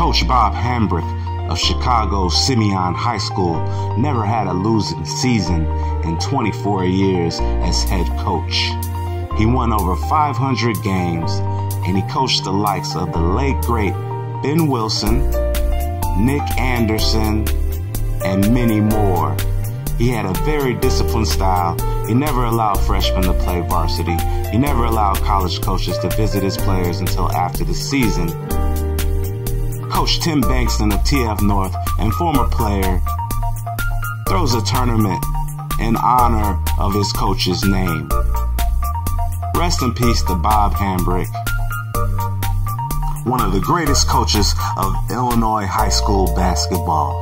Coach Bob Hambric of Chicago's Simeon High School never had a losing season in 24 years as head coach. He won over 500 games and he coached the likes of the late great Ben Wilson, Nick Anderson, and many more. He had a very disciplined style. He never allowed freshmen to play varsity. He never allowed college coaches to visit his players until after the season. Coach Tim Bankston of TF North and former player throws a tournament in honor of his coach's name. Rest in peace to Bob Hambric, one of the greatest coaches of Illinois high school basketball.